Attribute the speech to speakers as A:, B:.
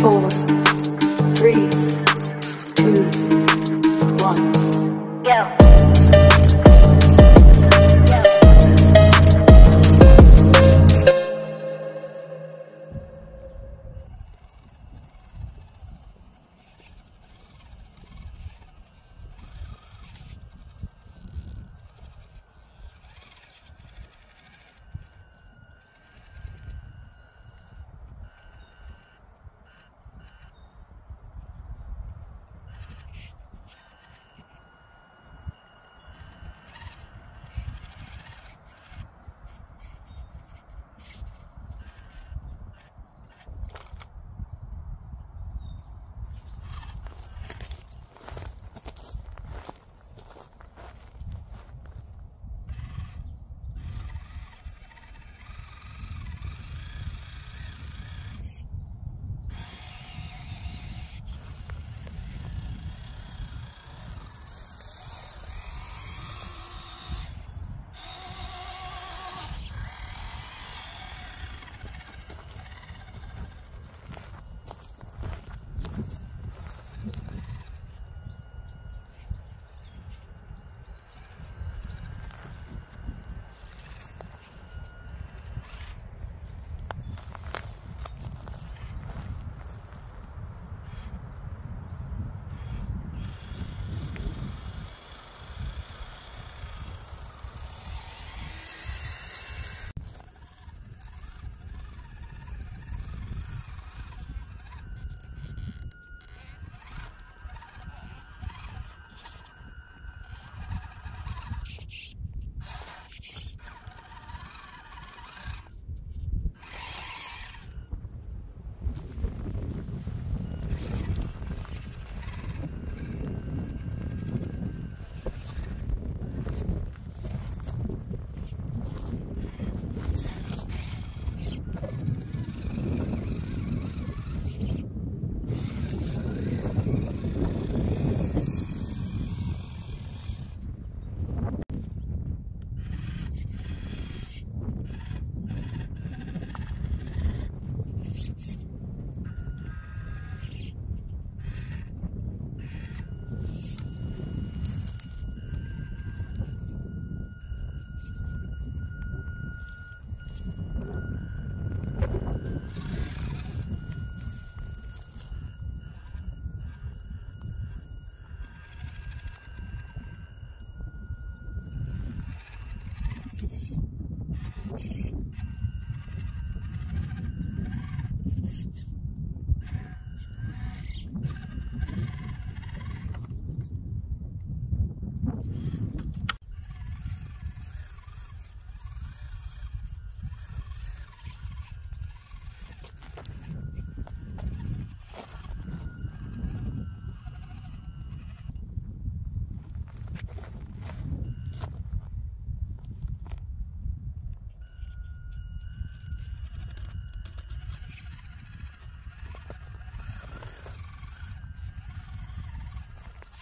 A: four,